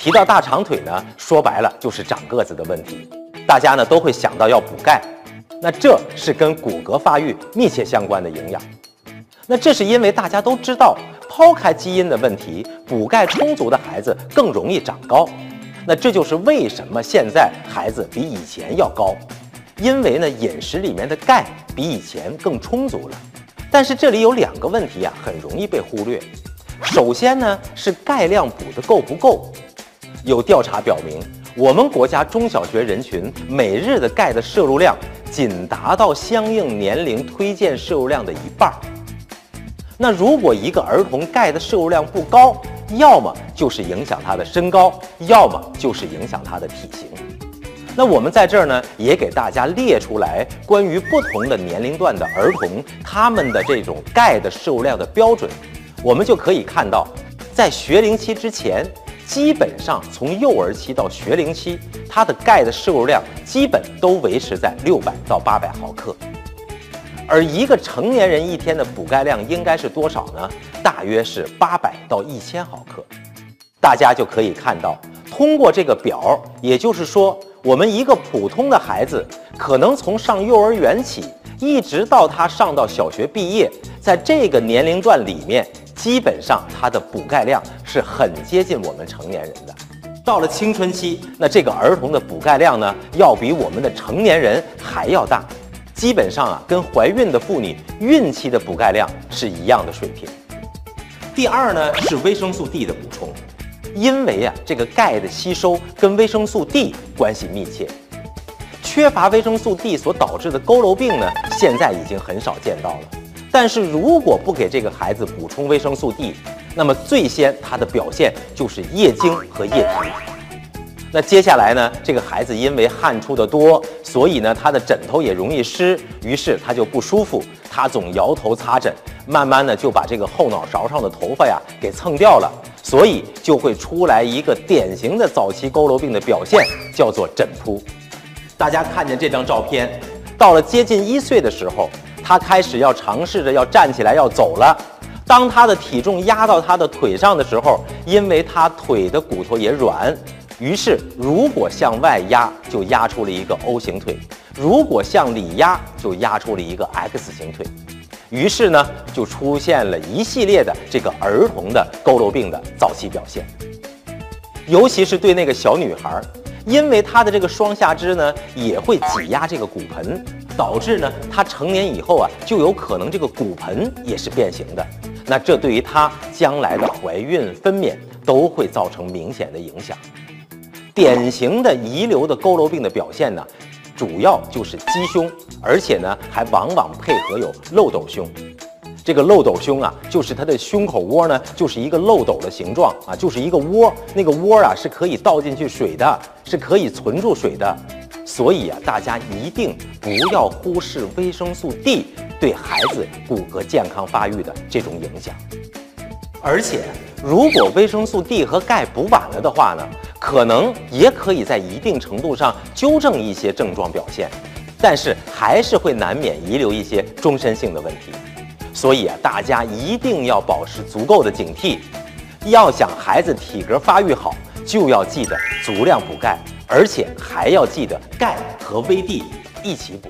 提到大长腿呢，说白了就是长个子的问题，大家呢都会想到要补钙，那这是跟骨骼发育密切相关的营养。那这是因为大家都知道，抛开基因的问题，补钙充足的孩子更容易长高。那这就是为什么现在孩子比以前要高，因为呢饮食里面的钙比以前更充足了。但是这里有两个问题啊，很容易被忽略。首先呢是钙量补得够不够？有调查表明，我们国家中小学人群每日的钙的摄入量仅达到相应年龄推荐摄入量的一半。那如果一个儿童钙的摄入量不高，要么就是影响他的身高，要么就是影响他的体型。那我们在这儿呢，也给大家列出来关于不同的年龄段的儿童他们的这种钙的摄入量的标准。我们就可以看到，在学龄期之前，基本上从幼儿期到学龄期，他的钙的摄入量基本都维持在六百到八百毫克。而一个成年人一天的补钙量应该是多少呢？大约是八百到一千毫克。大家就可以看到，通过这个表，也就是说，我们一个普通的孩子，可能从上幼儿园起，一直到他上到小学毕业，在这个年龄段里面，基本上它的补钙量是很接近我们成年人的。到了青春期，那这个儿童的补钙量呢，要比我们的成年人还要大。基本上啊，跟怀孕的妇女孕期的补钙量是一样的水平。第二呢是维生素 D 的补充，因为啊这个钙的吸收跟维生素 D 关系密切，缺乏维生素 D 所导致的佝偻病呢，现在已经很少见到了。但是如果不给这个孩子补充维生素 D，那么最先他的表现就是夜惊和夜啼。那接下来呢？这个孩子因为汗出的多，所以呢，他的枕头也容易湿，于是他就不舒服，他总摇头擦枕，慢慢的就把这个后脑勺上的头发呀给蹭掉了，所以就会出来一个典型的早期佝偻病的表现，叫做枕秃。大家看见这张照片，到了接近一岁的时候，他开始要尝试着要站起来要走了，当他的体重压到他的腿上的时候，因为他腿的骨头也软。于是，如果向外压，就压出了一个 O 型腿；如果向里压，就压出了一个 X 型腿。于是呢，就出现了一系列的这个儿童的佝偻病的早期表现。尤其是对那个小女孩，因为她的这个双下肢呢也会挤压这个骨盆，导致呢他成年以后啊就有可能这个骨盆也是变形的。那这对于他将来的怀孕、分娩都会造成明显的影响。典型的遗留的佝偻病的表现呢，主要就是鸡胸，而且呢还往往配合有漏斗胸。这个漏斗胸啊，就是它的胸口窝呢，就是一个漏斗的形状啊，就是一个窝，那个窝啊是可以倒进去水的，是可以存住水的。所以啊，大家一定不要忽视维生素 D 对孩子骨骼健康发育的这种影响。而且，如果维生素 D 和钙补晚了的话呢？可能也可以在一定程度上纠正一些症状表现，但是还是会难免遗留一些终身性的问题。所以啊，大家一定要保持足够的警惕。要想孩子体格发育好，就要记得足量补钙，而且还要记得钙和维 D 一起补。